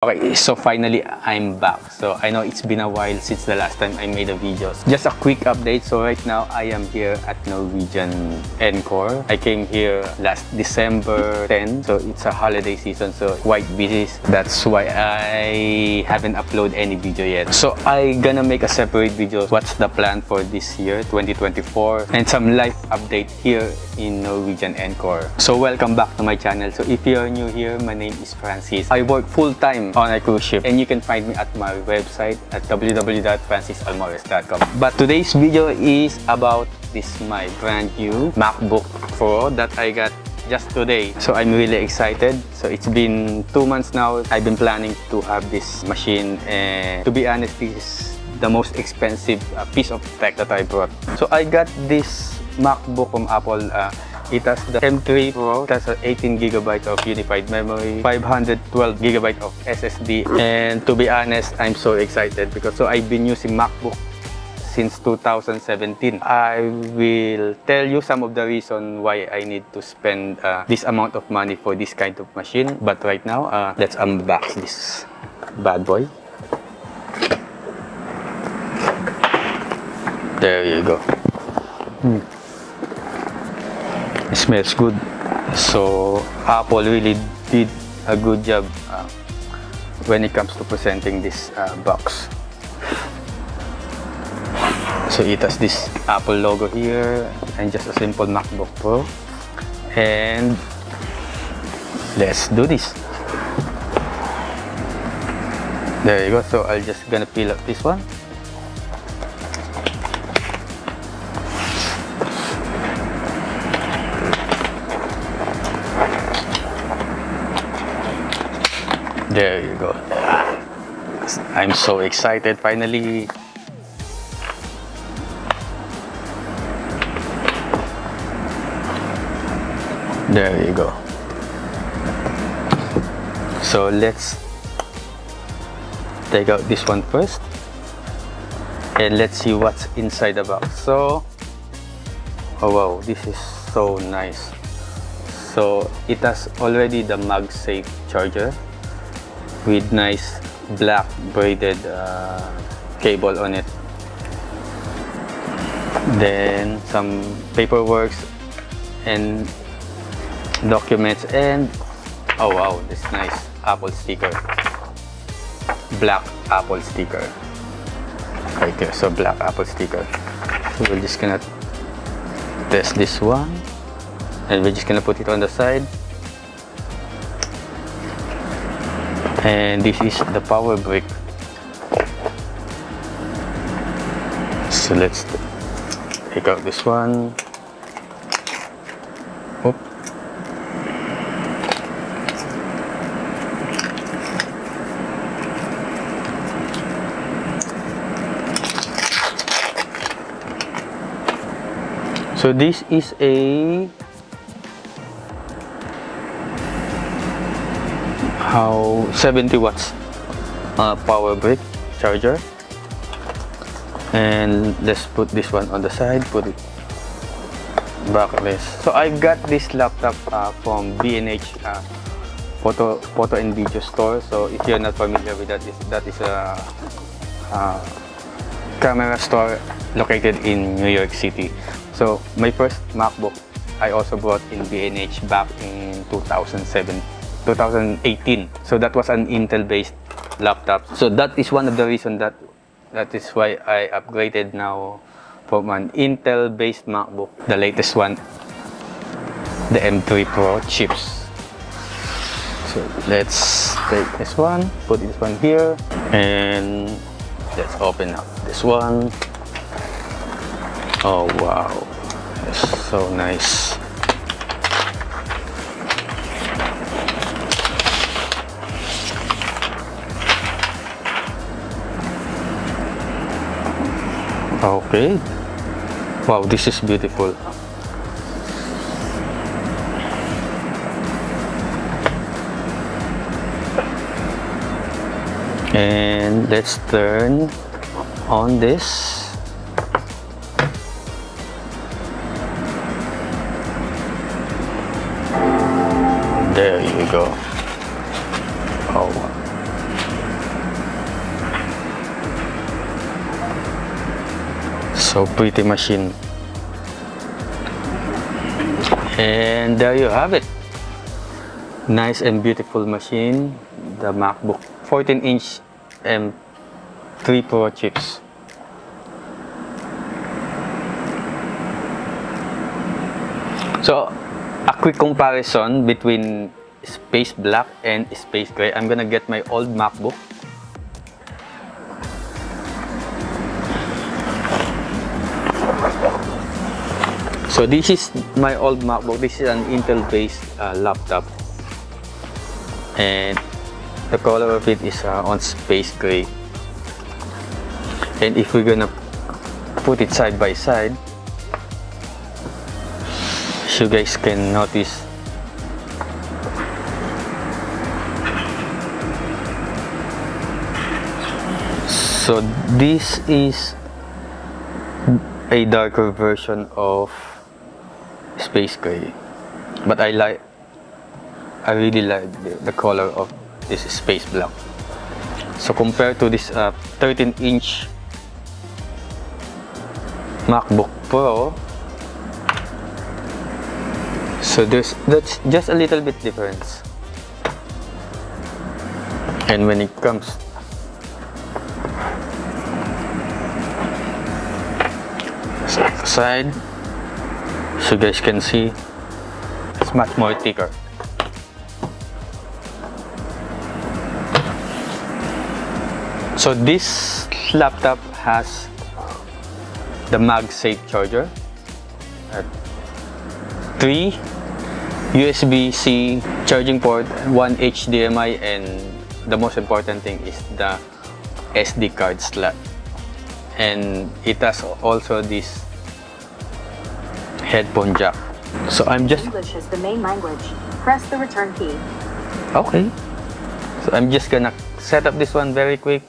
Okay, so finally I'm back. So I know it's been a while since the last time I made a video. Just a quick update. So right now I am here at Norwegian Encore. I came here last December 10. So it's a holiday season, so quite busy. That's why I haven't uploaded any video yet. So I gonna make a separate video. What's the plan for this year, 2024, and some life update here in Norwegian Encore. So welcome back to my channel. So if you're new here, my name is Francis. I work full on a cruise ship and you can find me at my website at www.francisalmores.com. But today's video is about this my brand new MacBook Pro that I got just today. So I'm really excited. So it's been two months now. I've been planning to have this machine and to be honest, this is the most expensive uh, piece of tech that I brought. So I got this MacBook from Apple. Uh, it has the M3 Pro, it has 18 gigabytes of unified memory, 512 gigabytes of SSD, and to be honest, I'm so excited because so I've been using MacBook since 2017. I will tell you some of the reason why I need to spend uh, this amount of money for this kind of machine. But right now, uh, let's unbox this bad boy. There you go. Hmm. Smells good. So Apple really did a good job uh, when it comes to presenting this uh, box. So it has this Apple logo here and just a simple MacBook Pro. And let's do this. There you go. So I'm just gonna peel up this one. There you go. I'm so excited finally. There you go. So let's take out this one first and let's see what's inside the box. So, oh wow, this is so nice. So it has already the MagSafe charger with nice black braided uh, cable on it. Then some paperwork and documents and oh wow, this nice Apple sticker. Black Apple sticker. Right there, so black Apple sticker. We're just gonna test this one and we're just gonna put it on the side and this is the power brick so let's take out this one Oop. so this is a how 70 watts uh, power brick charger. And let's put this one on the side put it back this. So I got this laptop uh, from B&H uh, photo photo and video store. So if you're not familiar with that that is a uh, camera store located in New York City. So my first MacBook I also bought in B&H back in 2007 2018. So that was an Intel-based laptop. So that is one of the reasons that that is why I upgraded now from an Intel-based MacBook, the latest one, the M3 Pro chips. So let's take this one, put this one here, and let's open up this one. Oh wow, it's so nice. Okay. Wow, this is beautiful. And let's turn on this. There you go. So pretty machine. And there you have it. Nice and beautiful machine. The MacBook 14 inch M3 Pro chips. So a quick comparison between space black and space gray. I'm gonna get my old MacBook So this is my old MacBook. This is an Intel-based uh, laptop, and the color of it is uh, on space gray. And if we're gonna put it side by side, so you guys can notice so this is a darker version of space gray but I like I really like the, the color of this space black so compared to this uh, 13 inch MacBook Pro so there's that's just a little bit difference. And when it comes side so you guys can see it's much more thicker. So this laptop has the MagSafe charger 3 USB-C charging port, one HDMI and the most important thing is the SD card slot. And it has also this headphone jack. So I'm just English is the main language. Press the return key. okay. So I'm just gonna set up this one very quick.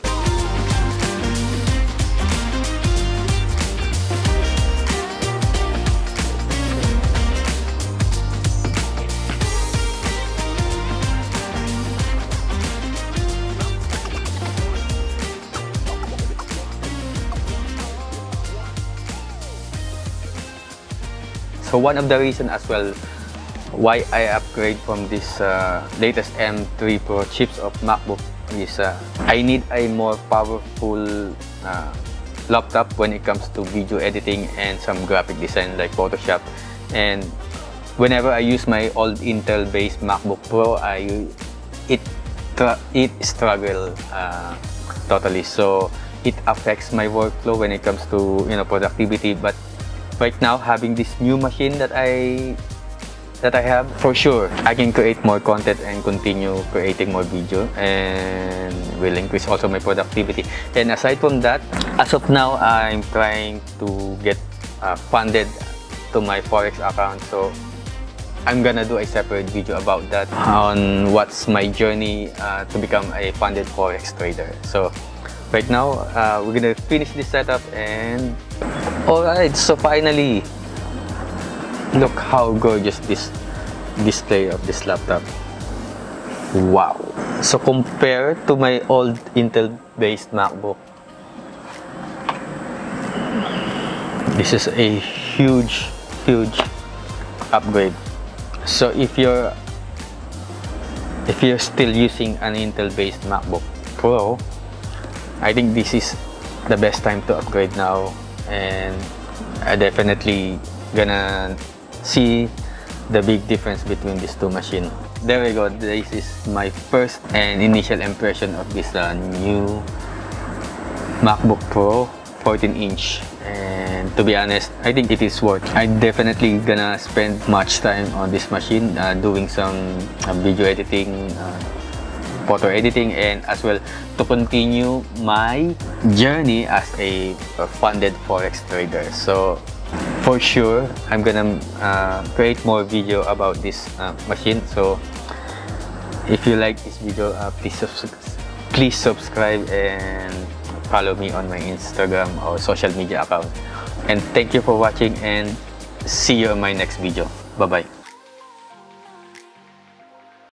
So one of the reason as well why I upgrade from this uh, latest M3 Pro chips of MacBook is uh, I need a more powerful uh, laptop when it comes to video editing and some graphic design like Photoshop. And whenever I use my old Intel based MacBook Pro I it it struggle uh, totally. So it affects my workflow when it comes to you know productivity but right now having this new machine that I that I have for sure I can create more content and continue creating more video and will increase also my productivity. And aside from that as of now I'm trying to get uh, funded to my forex account. So I'm gonna do a separate video about that on what's my journey uh, to become a funded forex trader. So right now uh, we're gonna finish this setup and Alright, so finally, look how gorgeous this display of this laptop. Wow! So compared to my old Intel-based MacBook, this is a huge, huge upgrade. So if you're if you're still using an Intel-based MacBook Pro, I think this is the best time to upgrade now and I definitely gonna see the big difference between these two machines. There we go, this is my first and initial impression of this uh, new MacBook Pro 14 inch. And to be honest I think it is worth I definitely gonna spend much time on this machine uh, doing some uh, video editing uh, photo editing and as well to continue my journey as a funded forex trader. So for sure i'm gonna uh, create more video about this uh, machine. So if you like this video uh, please please subscribe and follow me on my instagram or social media account. And thank you for watching and see you in my next video. Bye bye